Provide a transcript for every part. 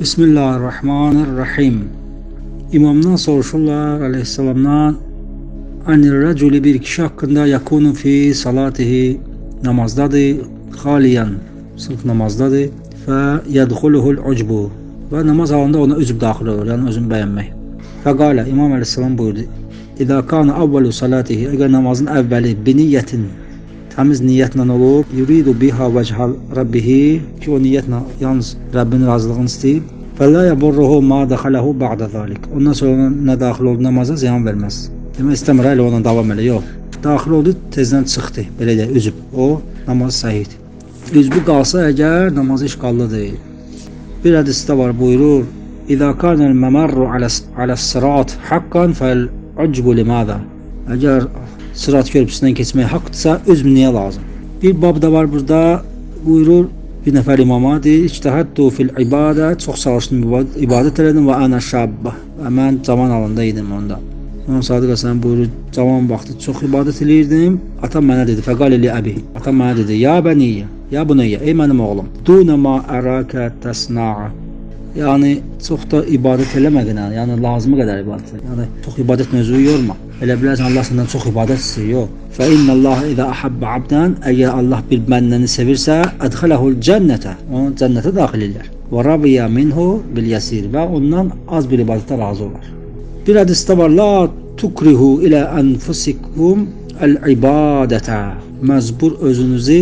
Bismillahirrahmanirrahim. İmamdan soruşurlar aleyhisselamdan Anir raculi bir kişi hakkında yakunu fi salatihi namazdadır haliyen sırf namazdadır ve yedhuluhul ucbu ve namaz halında ona üzüb daxil olur yani özünü beğenmek. Fekale İmam Aleyhisselam buyurdu İzâ kâne avvelu salatihi eğer namazın evveli bi niyetin təmiz niyyətlə olub, yuridu biha vechal rabbihi ki o niyyətlə yalnız Rəbbin razılığını istəyib Fələ yəburruhu ma dəxələhu ba'da zalik. Ondan sonra nə daxil oldu namaza ziyan verməz. Demək istəmir elə onunla davam elə, yox. Daxil oldu, tezdən çıxdı. Belə də üzüb. O namaz səhihdir. Üzbü qalsa əgər namazı işqallıdır. Bir hədisdə var buyurur: "İzə kana al-mamarru alas-sirat haqqan fal-ucbu limada?" Əgər sırat körpüsündən keçmək haqqdırsa, üzm niyə lazım? Bir bab da var burada buyurur bir nəfər imama deyir, "İctihadtu fil ibadət", çox çalışdım ibadət elədim və ana şabbə. Və mən cavan halında idim onda. İmam Sadiq Həsən buyurur, cavan vaxtı çox ibadət eləyirdim. Atam mənə dedi, "Fəqale li əbi." Atam mənə dedi, "Ya bəniyyə, ya bunayyə, ey mənim oğlum, duna ma araka tasna'a." Yəni çox da ibadət eləmədin, yəni lazımı qədər ibadət. Yəni çox ibadət özünü yorma. Elə bilərsən Allah səndən çox ibadət istəyir. Yox. Fə innallah izə ahabba abdan, əgər Allah bir bəndəni sevirsə, ədxələhul cənnətə, onu cənnətə daxil edər. Və radiya minhu bil yasir və ondan az bir ibadətə razı olar. Bir hədisdə var, la tukrihu ilə anfusikum el-ibadətə. Məcbur özünüzü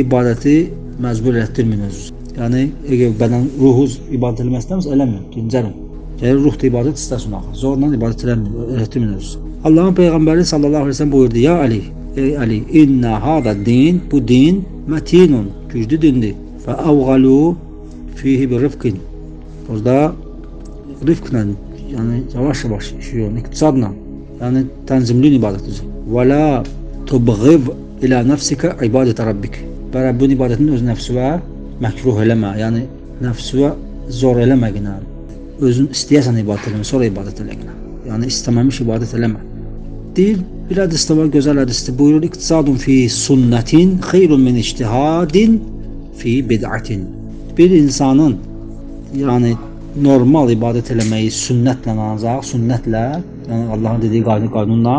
ibadəti məcbur etdirməyin özünüzü. Yəni əgər bədən ruhu ibadət etmək istəmirsə, eləməyin, dincəlin. Gəlir ruh da ibadət istəsin axı. Zorla ibadət eləməyin, etdirməyin özünüzü. Allahın peyğəmbəri sallallahu əleyhi və səlləm buyurdu: "Ya Ali, ey Ali, inna hada din, bu din mətinun, güclü dindir. Və avğalu fihi bir rifqin." Burada rifqlə, yəni yavaş-yavaş işiyor, iqtisadla. Yəni tənzimli ibadət üzrə. Və la tubghiv ilə nəfsika ibadət rabbik. Və Rəbbin ibadətini öz nəfsinə məkruh eləmə, yəni nəfsinə zor eləməginə. Özün istəyəsən ibadət eləmə, sonra ibadət eləginə. Yəni istəməmiş ibadət eləmə. Deyir, bir hədisdə var, gözəl hədisdə buyurur, iqtisadun fi sünnətin xeyrun min ictihadin fi bid'atin. Bir insanın yəni normal ibadət eləməyi sünnətlə ancaq, sünnətlə, yəni Allahın dediyi qayda qanunla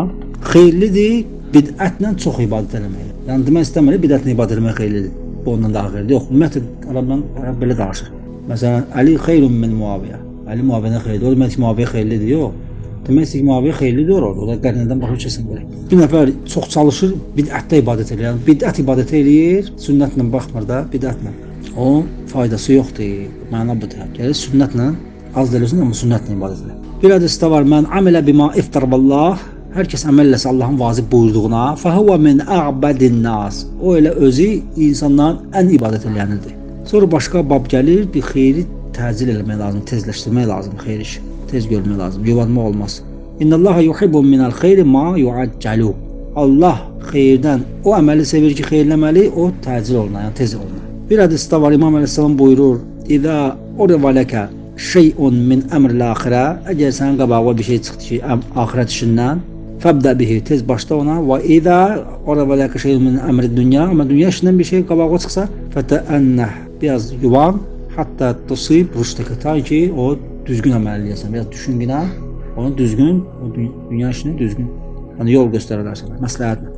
xeyirlidir bid'ətlə çox ibadət eləmək. Yəni demək istəmirəm bid'ətlə ibadət eləmək xeyirlidir. Ondan daha xeyirlidir. Yox, ümumiyyətlə Ərəbdən Ərəb belə danışır. Məsələn, Əli xeyrun min Muaviyə. Əli Muaviyyədən xeyirlidir. O demək ki, Muaviyyə xeyirlidir. Yox. Demək ki, Muaviyyə xeyirlidir orada. O da qərnədən başa keçsin belə. Bir nəfər çox çalışır bid'ətlə ibadət eləyir. Yəni bid'ət ibadət eləyir, sünnətlə baxmır da, bid'ətlə. O faydası yoxdur. Məna budur. Gəlir sünnətlə az deyilsin amma sünnətlə ibadət elə. Bir hədisdə var: "Mən amilə bima iftaraballah" Hər kəs əməl eləsə Allahın vacib buyurduğuna, "Fəhuvə min a'badin nas." O elə özü insanların ən ibadət edənidir. Sonra başqa bab gəlir, bir xeyri təcil eləmək lazım, tezləşdirmək lazım xeyir işi. Tez görmək lazım, yuvanmaq olmaz. İnnallaha yuhibbu minal xeyri ma yu'accalu. Allah xeyirdən o əməli sevir ki, xeyirləməli, o təcil olunur, yəni tez olunur. Bir hədisdə var İmam Əleyhissalam buyurur: "İza uriva laka şey'un min əmril axirə" Əgər sənin qabağına bir şey çıxdı ki, axirət işindən, fəbdə bihi tez başla ona və iza uriva laka şey'un min əmrid dünya, amma dünya işindən bir şey qabağına çıxsa, fətəənnəh biraz yuvan, hətta tusib rüşdəka ta ki, o düzgün əməl eləyəsən, biraz düşün günə, onu düzgün, o dünya işini düzgün, yəni yol göstərərlər sənə, məsləhətlə.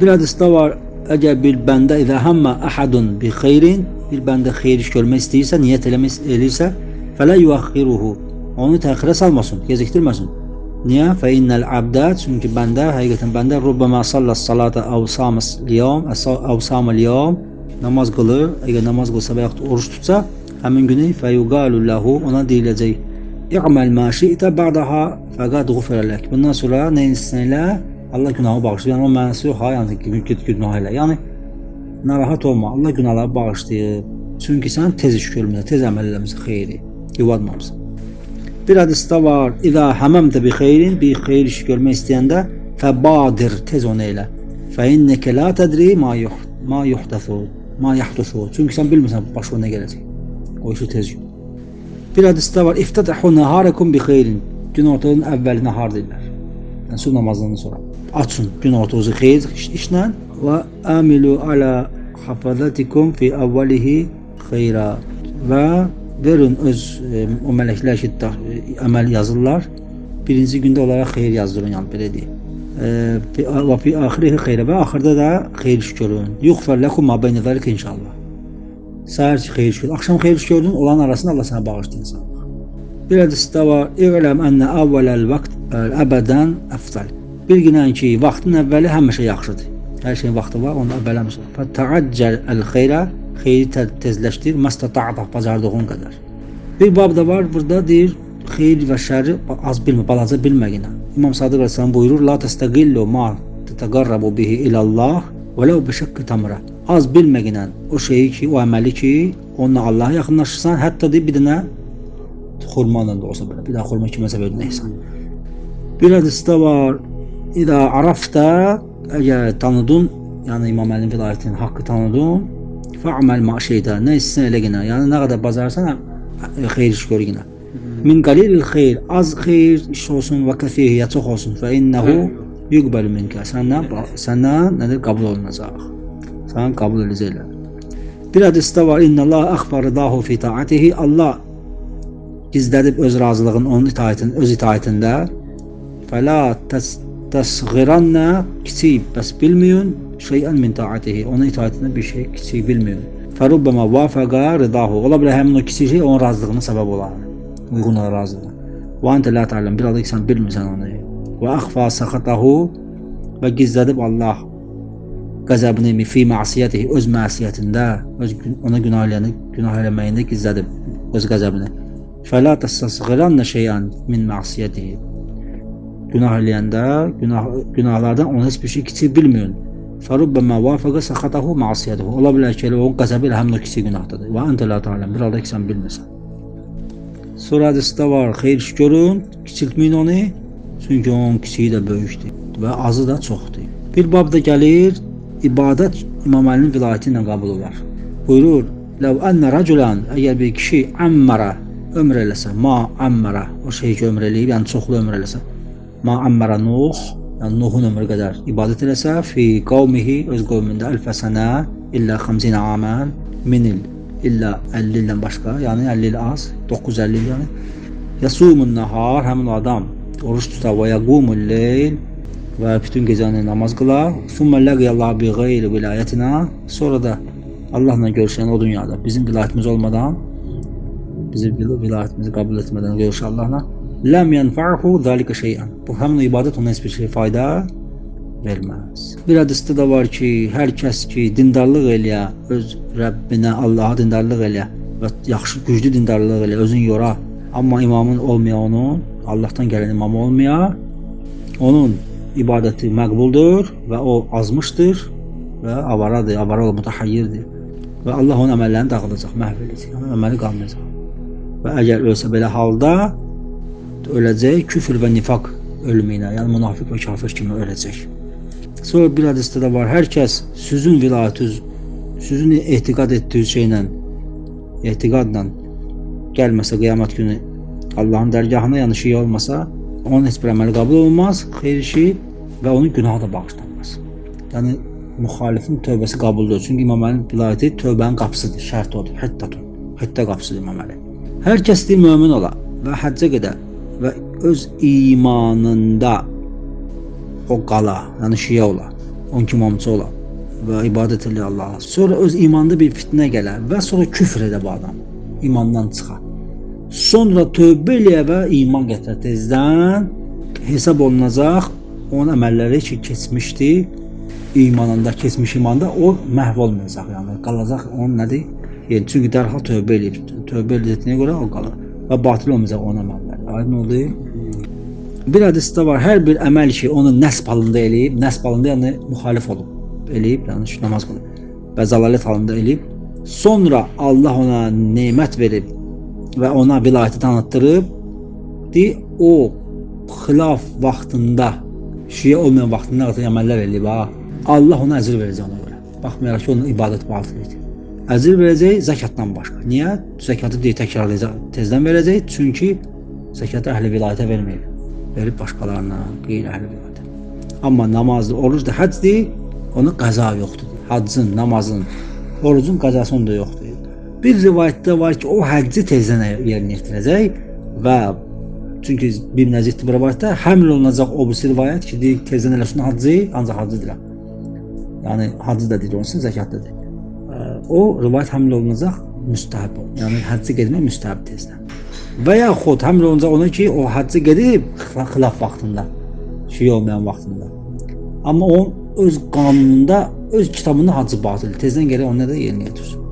Bir hədisdə var, əgər bir bəndə idə həmmə əhədun bi xeyrin, bir bəndə xeyir iş görmək istəyirsə, niyyət eləmək eləyirsə, fələ yuaxiruhu. Onu təxirə salmasın, gecikdirməsin. Niyə? Fə innəl abdə, çünki bəndə, həqiqətən bəndə rubbama sallas salata aw samas liyam, aw samal yawm, namaz qılır, əgər namaz qılsa və yaxud oruç tutsa, həmin günü fəyuqalu lahu ona deyiləcək: "İ'mal ma şi'ta ba'daha faqad ghufira lak." Bundan sonra nə elə Allah günahı bağışlayır. Yəni o mənası yox ha, yəni git günah elə. Yəni narahat olma. Allah günahları bağışlayır. Çünki sən tez iş görmüsən, tez əməl eləmisən xeyri, yuvadmamısan. Bir hədisdə var: "İza hamamta bi xeyrin, bi xeyir iş görmək istəyəndə fəbadir, tez onu elə. Fə inneke la tedri ma yuh ma yuhdasu, ma yahdusu." Çünki sən bilmirsən başına nə gələcək. O işi tez gör. Bir hədisdə var: "İftatahu naharakum bi xeyrin." Gün ortanın əvvəli nahar deyirlər. Yəni sübh namazından sonra. Açın gün ortası xeyir işlə və amilu ala hafazatikum fi avvalihi xeyra və verin öz e, o mələklər ki, da, e, əməl yazırlar. Birinci gündə onlara xeyir yazdırın, yəni belə deyək. E, və fi axirihi xeyrə və axırda da xeyir iş görün. Yuxfər ləkum ma beynə zəlik inşallah. Səhər xeyir iş görün, axşam xeyir iş gördün, olan arasında Allah sənə bağışlayacaq. Bir hədisdə var: "İ'ləm ənə əvvələl vaqt əbədən əfdal." Bilginən ki, vaxtın əvvəli həmişə yaxşıdır. Hər şeyin vaxtı var, onun əvvəli həmişə. Fətəəccəl əl-xeyrə xeyri te tezləşdir, məstəta'da bacardığın qədər. Bir bab da var, burada deyir, xeyir və şəri az bilmə, balaca bilməyinə. İmam Sadiq Əleyhisselam buyurur: "La testaqillu ma tetaqarrabu bihi ilallah vəlau bi şəqqi tamra." Az bilməyinə o şeyi ki, o əməli ki, onunla Allaha yaxınlaşırsan, hətta deyir bir dənə xurmanla da olsa belə, bir dənə xurma kiməsə ehsan. Bir hədisdə var: "İza arafta" əgər tanıdın, yəni İmam Əlinin vilayətinin haqqı tanıdın, fa'mal ma şeydə, nə istəsən elə günə. Yəni nə qədər bacarsan xeyir iş gör yenə. Min qalilil xeyr, az xeyir iş olsun və kəfihi ya çox olsun. Fə innehu yuqbalu minka. Səndən səndən nədir qəbul olunacaq. Sən qəbul edəcəklər. Bir hədisdə var: "İnnallah əxfərdahu fi taatihi." Allah gizlədib öz razılığını onun itaətin, öz itaətində. Fəla təsğiranna kiçik bəs bilməyin şeyən min taatihi. Onun itaətində bir şey kiçik bilməyin. Fərubbama vafaqa ridahu. Ola bilər həmin o kiçik şey onun razılığına səbəb olar uyğun olaraq razıdır. Və anta la ta'lam bir ki sən bilmirsən onu. Və əxfa saxatahu və gizlədib Allah qəzəbini fi məsiyyətihi öz məsiyyətində, öz ona günah eləyəni günah eləməyində gizlədib öz qəzəbini. Fəla tasğiranna şey'an min məsiyyətihi. Günah eləyəndə, günah günahlardan onu heç bir şey kiçik bilməyin. Fərubbama vafaqa saxatahu məsiyyətuhu. Ola bilər ki, o qəzəbi ilə həmin o kiçik günahdadır. Və anta la ta'lam bir halda ki sən bilmirsən. Sonra hədisdə var, xeyir iş görün, kiçiltməyin onu, çünki onun kiçiyi də böyükdür və azı da çoxdur. Bir babda gəlir, ibadət İmam Əlinin vilayəti ilə qəbul olar. Buyurur, "Ləv ənə raculan" əgər bir kişi əmmara ömr eləsə, ma əmmara, o şey ki ömr eləyib, yəni çoxlu ömr eləsə, ma əmmara Nuh, Nuhun ömrü qədər ibadət eləsə, fi qavmihi öz qövmündə əlfəsənə illə 50 amən min il illə 50 ildən başqa, yəni 50 il az, 950 il yəni. Yasumun nahar həmin adam oruç tutar və yaqumul leyl və bütün gecəni namaz qılar. Summa laqiyallah bi ghayri vilayetina. Sonra da Allahla görüşən o dünyada bizim vilayətimiz olmadan bizim vilayətimizi qəbul etmədən görüşə Allahla lam yanfa'hu zalika şey'an. Bu həmin ibadət ona heç bir şey fayda verməz. Bir hədisdə də var ki, hər kəs ki dindarlıq eləyə, öz Rəbbinə, Allaha dindarlıq eləyə və yaxşı, güclü dindarlıq eləyə, özün yora, amma imamın olmaya onun, Allahdan gələn imam olmaya, onun ibadəti məqbuldur və o azmışdır və avaradır, avara olub mütəhayyirdir. Və Allah onun əməllərini dağıdacaq, məhv edəcək. Onun əməli qalmayacaq. Və əgər ölsə belə halda öləcək küfr və nifaq ölümünə, yəni münafiq və kafir kimi öləcək. Sonra bir hədisdə də var, hər kəs sizin vilayəti, sizin etiqad etdiyi şeylə, etiqadla gəlməsə qiyamət günü Allahın dərgahına yəni şey olmasa, onun heç bir əməli qəbul olunmaz, xeyir işi və onun günahı da bağışlanmaz. Yəni müxalifin tövbəsi qəbuldur. Çünki İmam Əlinin vilayəti tövbənin qapısıdır, şərt odur, həttətun. Həttə qapısıdır İmam Əli. Hər kəs deyir mömin ola və həccə gedə və öz imanında o qala, yəni şiə ola, on kimamçı ola və ibadət elə Allaha. Sonra öz imanda bir fitnə gələ və sonra küfr edə bu adam. İmandan çıxa. Sonra tövbə eləyə və iman gətirə tezdən hesab olunacaq onun əməlləri ki keçmişdi imanında, keçmiş imanda o məhv olmayacaq, yəni qalacaq onun nədir? Yəni çünki dərhal tövbə eləyib. Tövbə elədiyinə görə o qalır və batil olmayacaq onun əməlləri. Aydın oldu? Bir hədisdə var, hər bir əməl ki, onu nəsb halında eləyib, nəsb halında yəni müxalif olub, eləyib, yəni namaz qılıb və zəlalət halında eləyib, sonra Allah ona nemət verib və ona vilayəti tanıtdırıb, di o xilaf vaxtında, şiə olmayan vaxtında qədər əməllər eləyib ha. Allah ona əcr verəcək ona görə. Baxmayaraq ki, onun ibadət idi. Əcr verəcək zəkatdan başqa. Niyə? Zəkatı deyə təkrarlayacaq, tezdən verəcək, çünki zəkatı əhli vilayətə verməyib verib başqalarına, qeyri-əhli vilayətə. Amma namazdır, orucdur, həccdir, onun qəza yoxdur. Haccın, namazın, orucun qəzası onda yoxdur. Bir rivayətdə var ki, o həcci tezdən yerinə yetirəcək və çünki bir nəzikdir bu rivayətdə həml olunacaq o birisi rivayət ki, deyir tezdən eləsin hacı, ancaq hacı deyil. Yəni hacı da deyir, onsun zəkat da deyir. O rivayət həml olunacaq müstəhab. Yəni həccə getmək müstəhab tezdən. Və yaxud həml olunacaq ona ki, o həccə gedib xilaf vaxtında, şey olmayan vaxtında. Amma o öz qanununda, öz kitabında hacı batil. Tezdən gəlib onu da yerinə yetirsin.